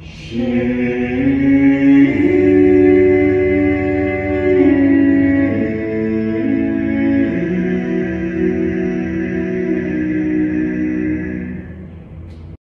Shri